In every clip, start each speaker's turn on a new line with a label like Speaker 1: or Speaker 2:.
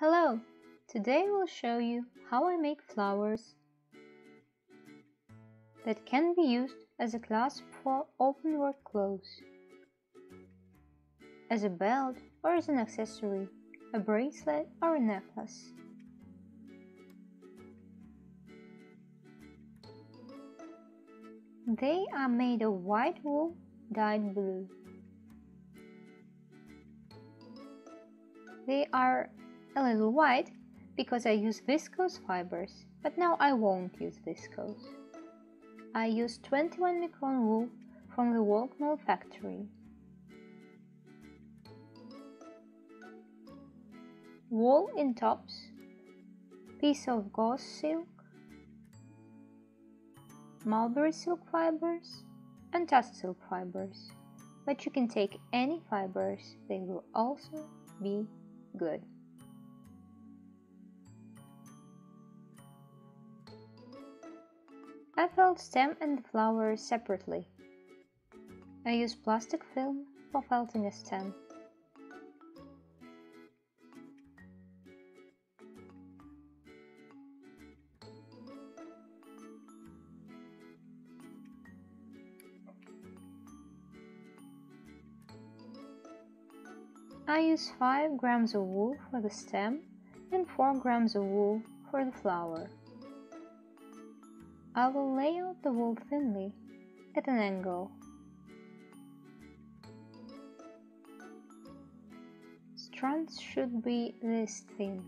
Speaker 1: Hello! Today I will show you how I make flowers that can be used as a clasp for open work clothes, as a belt or as an accessory, a bracelet or a necklace. They are made of white wool dyed blue. They are a little white because I use viscose fibers, but now I won't use viscose. I use 21 micron wool from the Wolkmill factory. Wool in tops, piece of gauze silk, mulberry silk fibers and tussar silk fibers, but you can take any fibers, they will also be good. I felt stem and flower separately. I use plastic film for felting a stem. I use 5 grams of wool for the stem and 4 grams of wool for the flower. I will lay out the wool thinly at an angle. Strands should be this thin.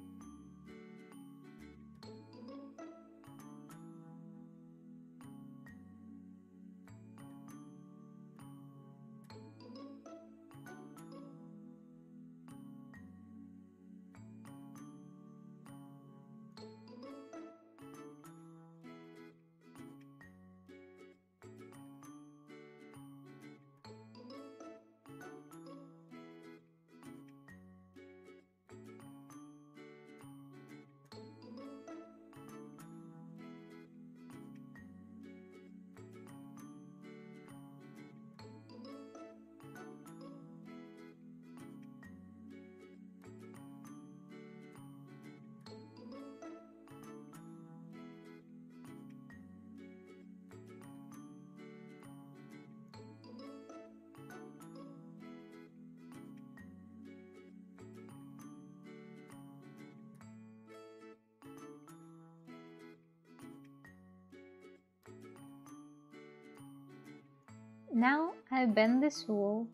Speaker 1: Now I bend this wool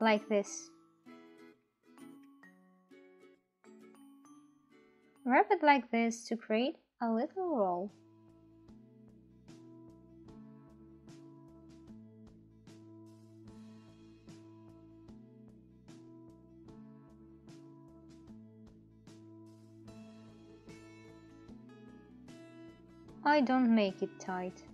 Speaker 1: like this. Wrap it like this to create a little roll. I don't make it tight.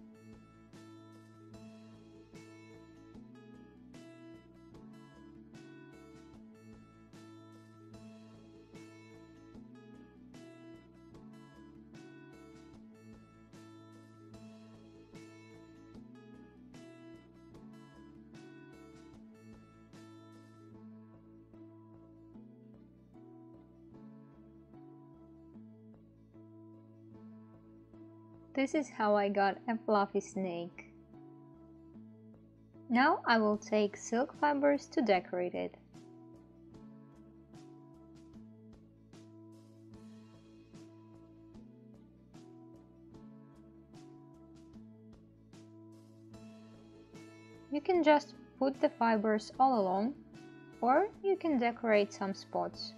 Speaker 1: This is how I got a fluffy snake. Now I will take silk fibers to decorate it. You can just put the fibers all along or you can decorate some spots.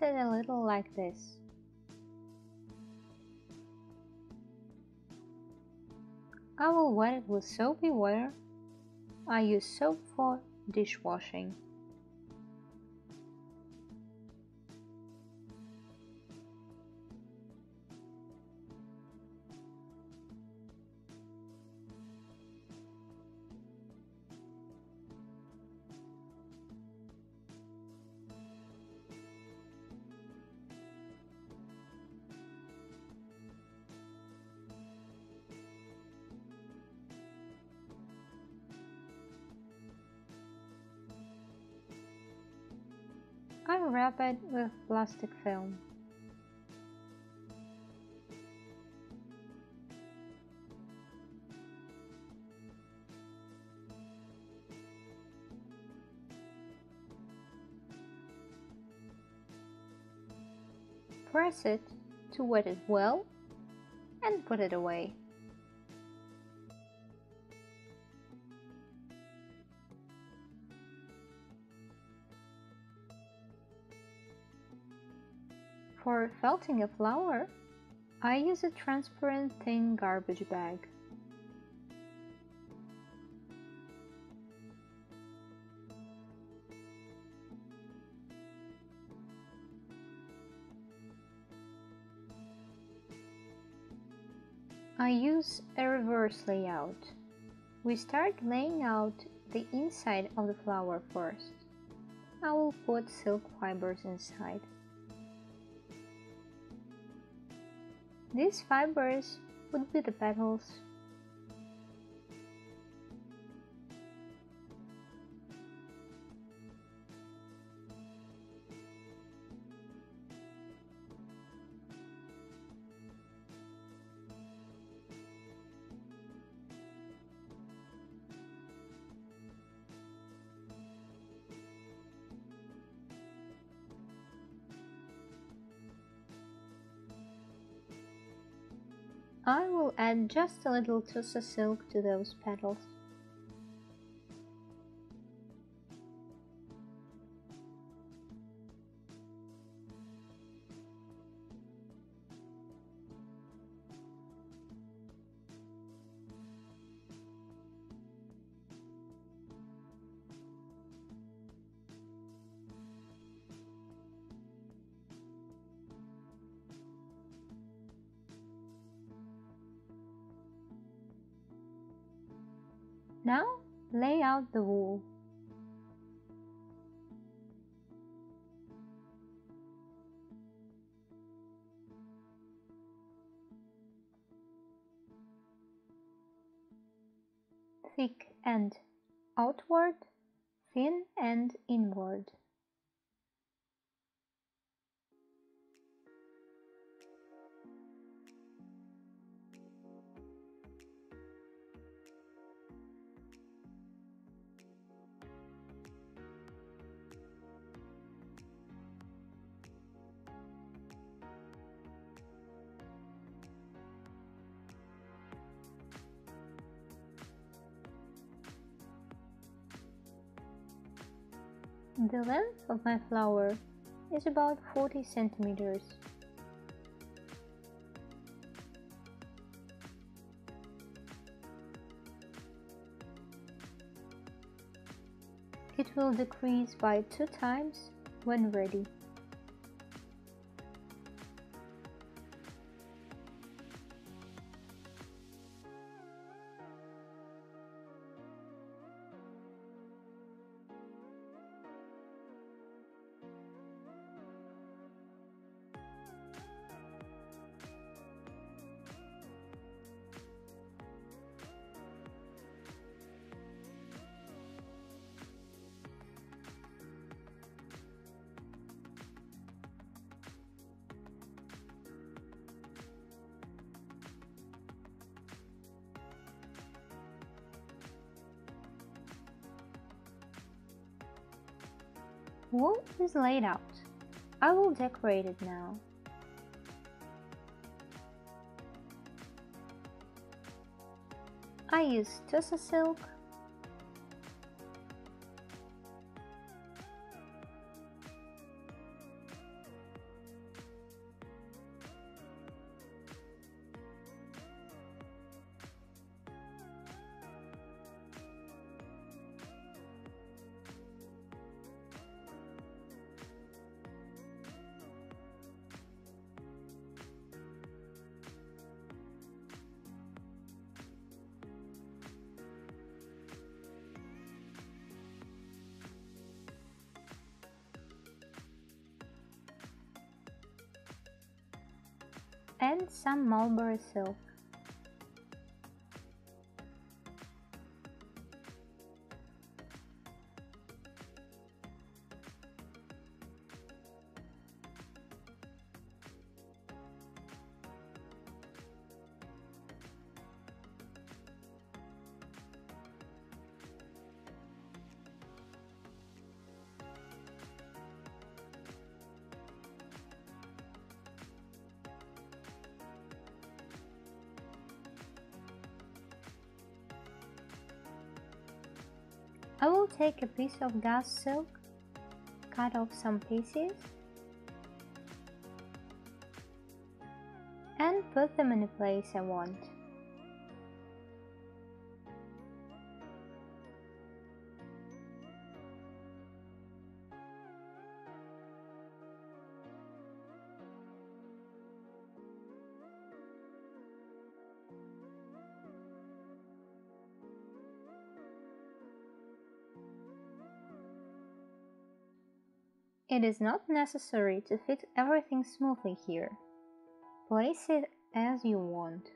Speaker 1: It a little like this. I will wet it with soapy water. I use soap for dishwashing. I wrap it with plastic film. Press it to wet it well and put it away. For felting a flower, I use a transparent thin garbage bag. I use a reverse layout. We start laying out the inside of the flower first. I will put silk fibers inside. These fibers would be the petals. Add just a little Tussar silk to those petals. Now lay out the wool. Thick end outward, thin end inward. The length of my flower is about 40 centimeters. It will decrease by two times when ready. Wool is laid out. I will decorate it now. I use Tussar silk, some mulberry silk. I will take a piece of gauze silk, cut off some pieces and put them in a place I want. It is not necessary to fit everything smoothly here. Place it as you want.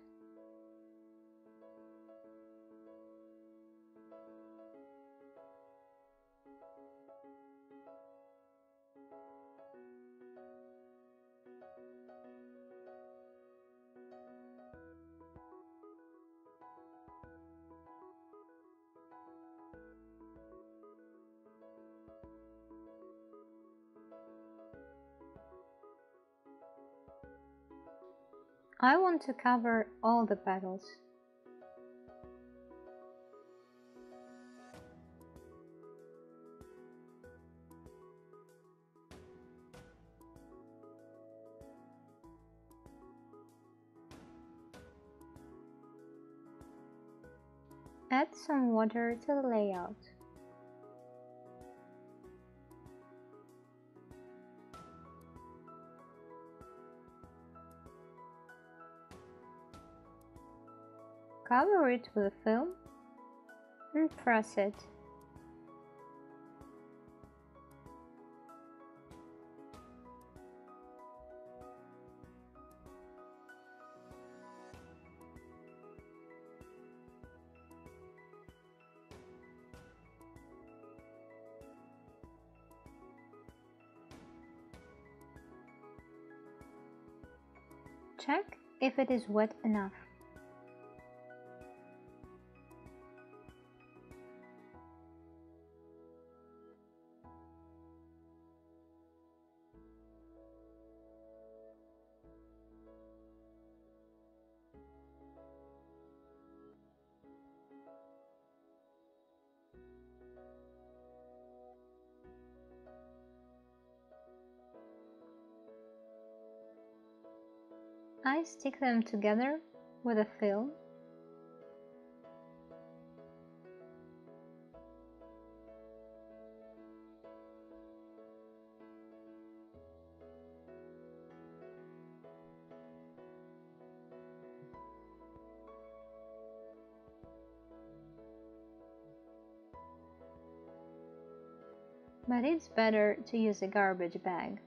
Speaker 1: I want to cover all the petals. Add some water to the layout. Cover it with film and press it. Check if it is wet enough. Stick them together with a film but it's better to use a garbage bag.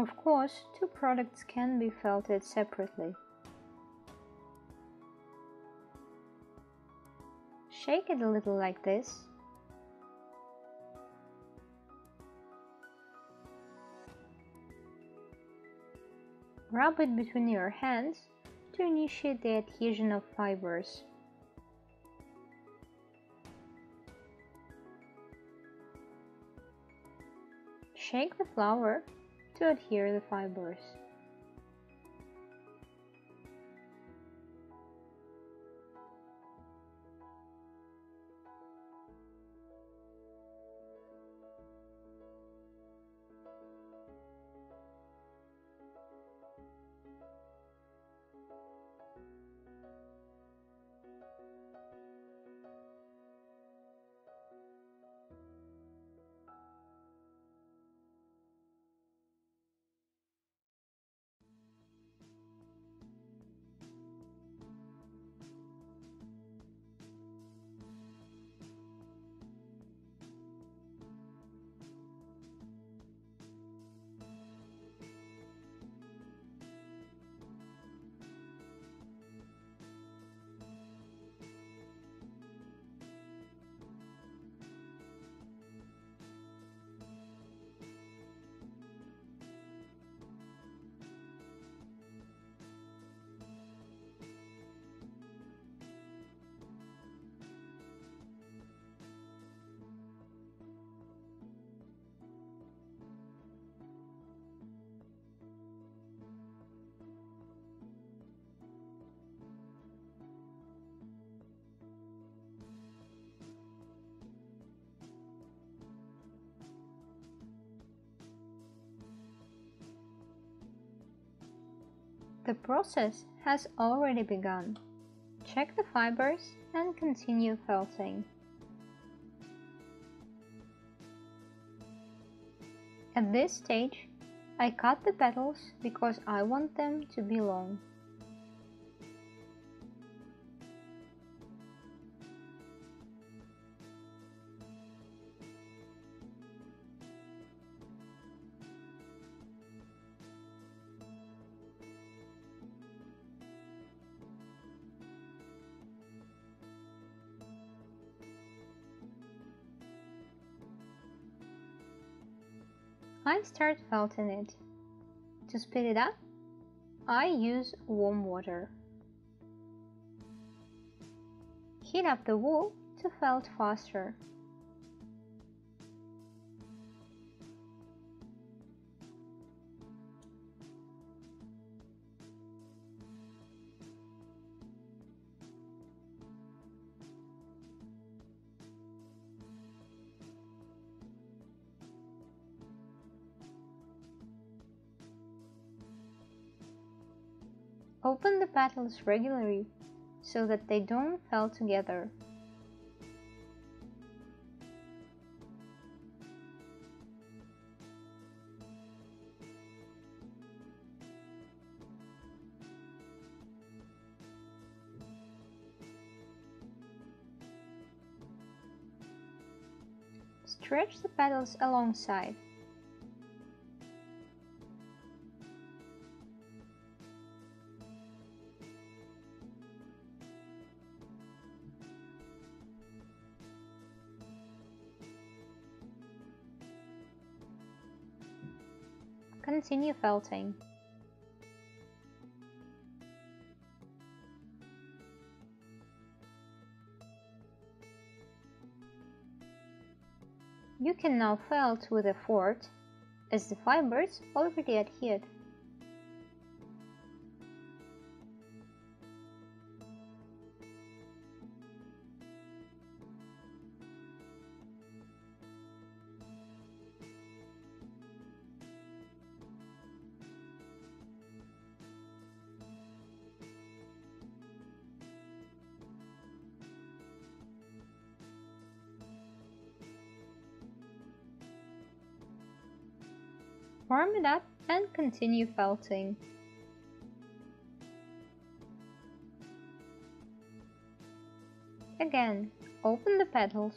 Speaker 1: Of course, two products can be felted separately. Shake it a little like this. Rub it between your hands to initiate the adhesion of fibers. Shake the flower to adhere the fibers. The process has already begun. Check the fibers and continue felting. At this stage, I cut the petals because I want them to be long. I start felting it. To speed it up, I use warm water. Heat up the wool to felt faster. Petals regularly so that they don't fall together. Stretch the petals alongside Continue felting. You can now felt with a fork, as the fibers already adhered. Warm it up and continue felting. Again, open the petals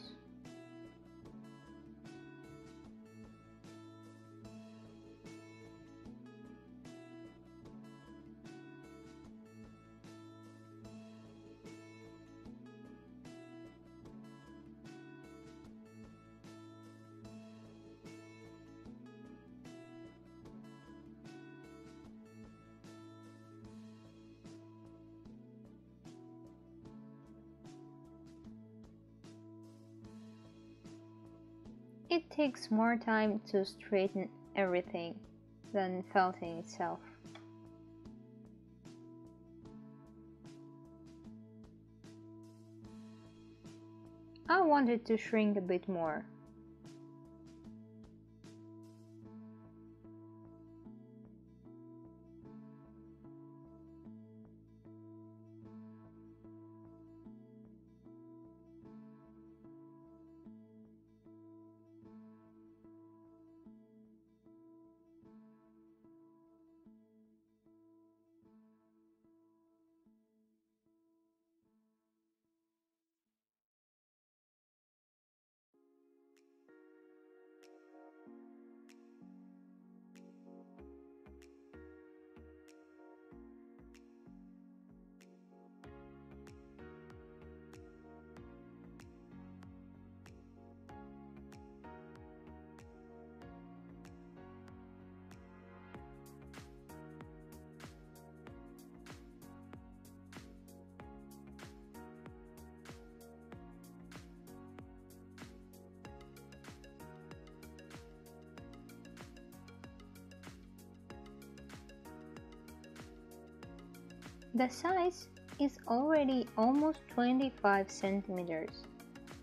Speaker 1: takes more time to straighten everything than felting itself. I wanted to shrink a bit more. The size is already almost 25 centimeters.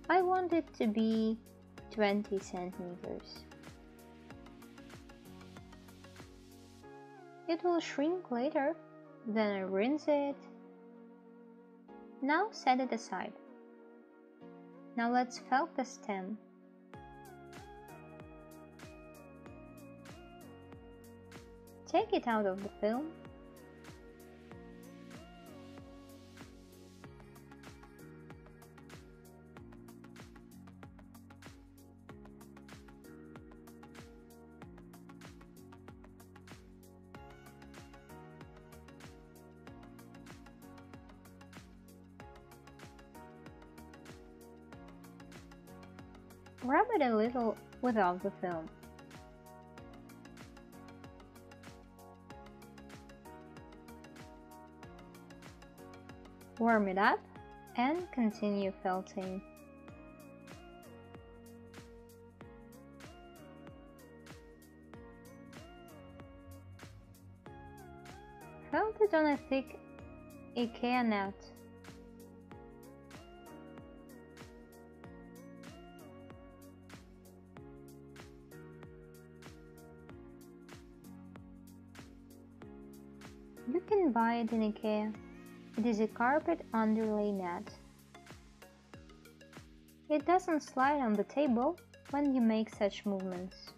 Speaker 1: I want it to be 20 centimeters. It will shrink later Then I rinse it. Now set it aside. Now let's felt the stem. Take it out of the film. A little without the film. Warm it up and continue felting. Felt it on a thick IKEA net. You can buy it in IKEA. It is a carpet underlay net. It doesn't slide on the table when you make such movements.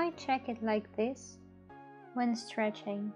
Speaker 1: I check it like this when stretching.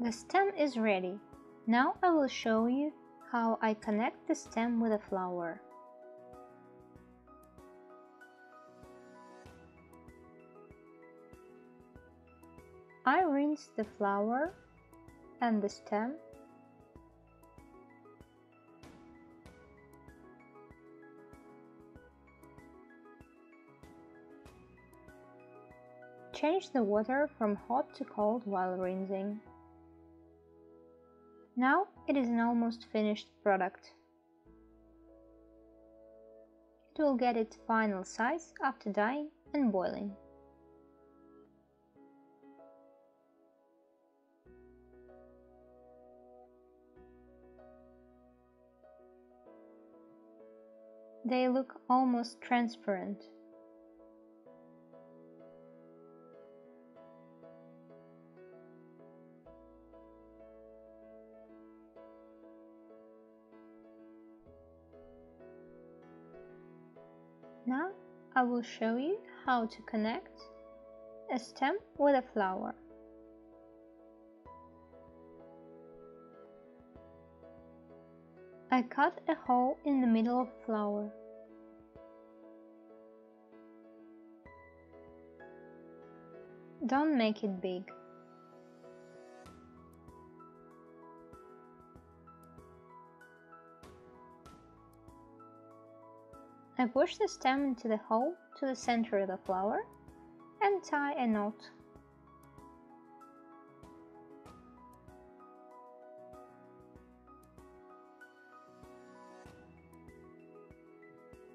Speaker 1: The stem is ready. Now I will show you how I connect the stem with a flower. I rinse the flower and the stem Change the water from hot to cold while rinsing. Now it is an almost finished product. It will get its final size after dyeing and boiling. They look almost transparent. I will show you how to connect a stem with a flower. I cut a hole in the middle of flower. Don't make it big. I push the stem into the hole to the center of the flower and tie a knot.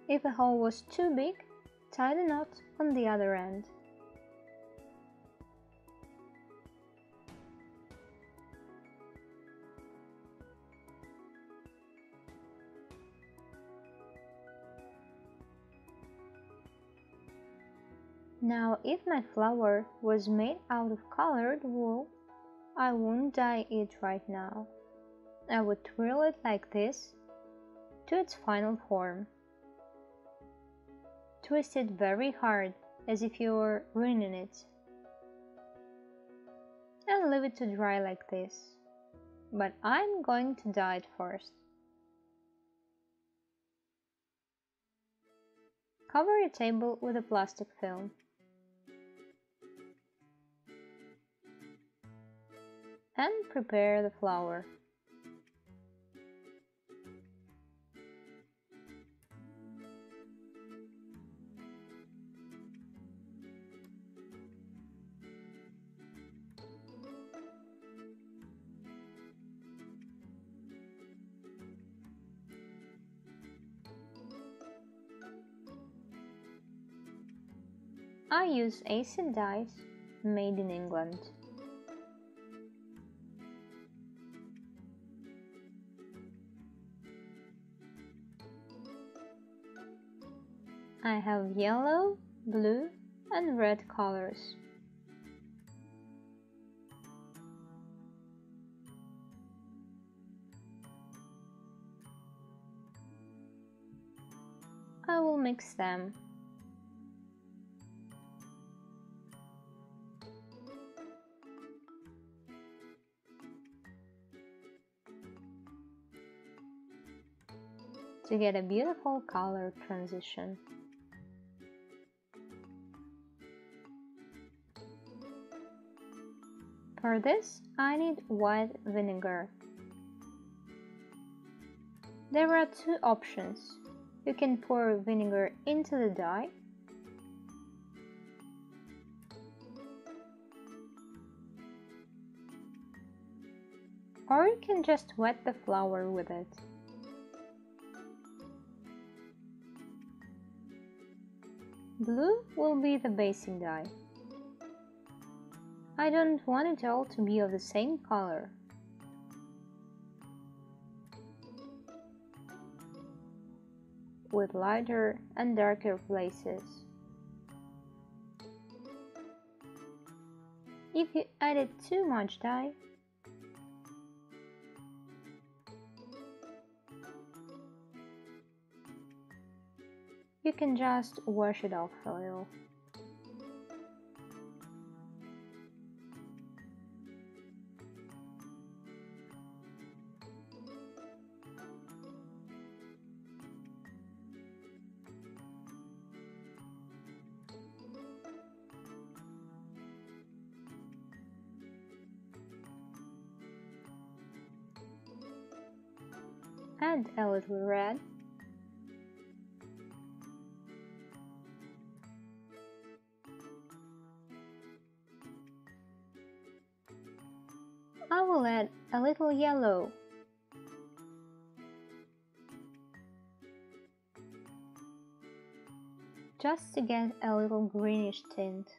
Speaker 1: If a hole was too big, tie the knot on the other end. If my flower was made out of colored wool, I wouldn't dye it right now. I would twirl it like this to its final form. Twist it very hard as if you were ruining it. And leave it to dry like this. But I'm going to dye it first. Cover your table with a plastic film. And prepare the flower. I use acid dyes made in England. I have yellow, blue and red colors. I will mix them. to get a beautiful color transition. For this, I need white vinegar. There are two options. You can pour vinegar into the dye or you can just wet the flower with it. Blue will be the basic dye. I don't want it all to be of the same color. with lighter and darker places. If you added too much dye, you can just wash it off a little. Yellow just to get a little greenish tint.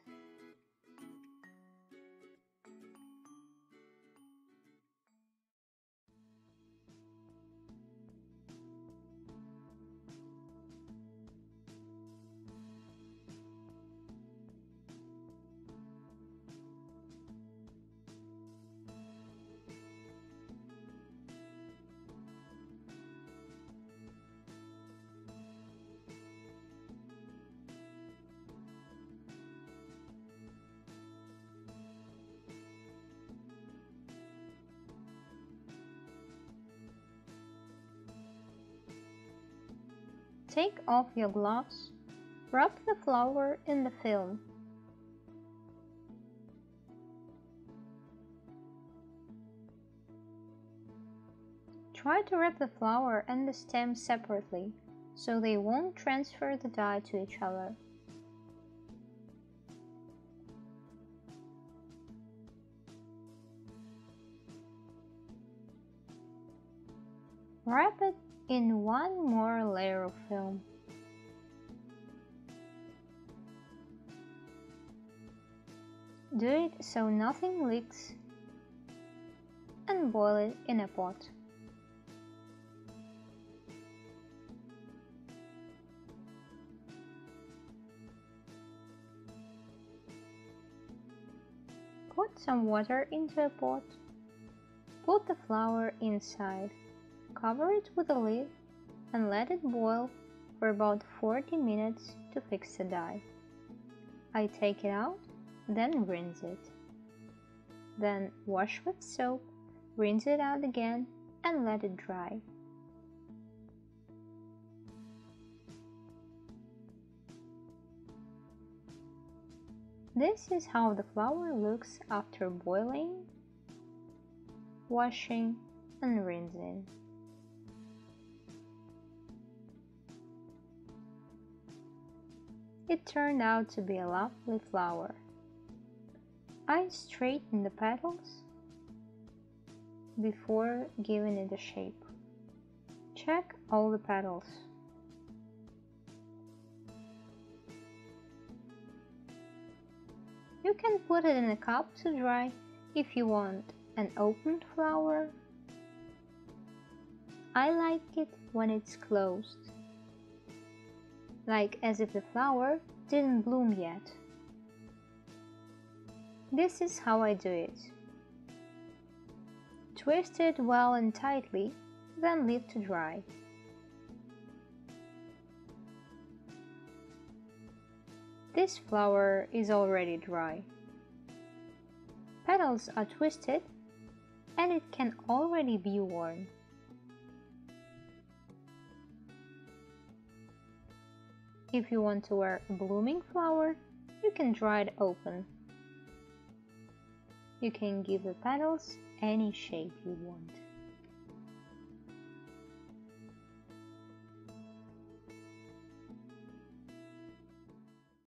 Speaker 1: Take off your gloves. Wrap the flower in the film. Try to wrap the flower and the stem separately, so they won't transfer the dye to each other. In one more layer of film. Do it so nothing leaks and boil it in a pot. Put some water into a pot. Put the flower inside. Cover it with a lid and let it boil for about 40 minutes to fix the dye. I take it out, then rinse it. Then wash with soap, rinse it out again and let it dry. This is how the flower looks after boiling, washing and rinsing. It turned out to be a lovely flower. I straighten the petals before giving it a shape. Check all the petals. You can put it in a cup to dry if you want an opened flower. I like it when it's closed, like as if the flower didn't bloom yet. This is how I do it. Twist it well and tightly, then leave to dry. This flower is already dry. Petals are twisted and it can already be worn. If you want to wear a blooming flower, you can dry it open. You can give the petals any shape you want.